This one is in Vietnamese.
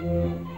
Música